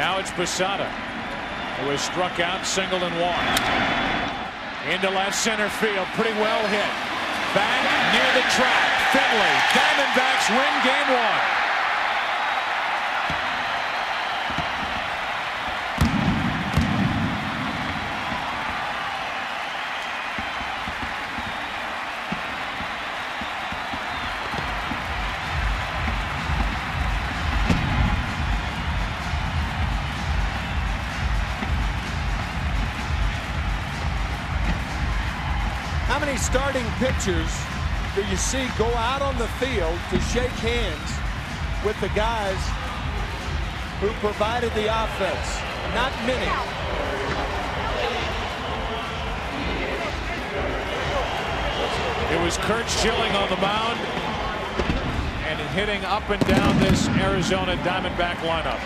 Now it's Posada who has struck out, singled and walked. Into left center field, pretty well hit. Back near the track. Finley. Diamondbacks win game one. Many starting pitchers do you see go out on the field to shake hands with the guys who provided the offense? Not many. It was Curt Schilling on the mound and hitting up and down this Arizona Diamondback lineup.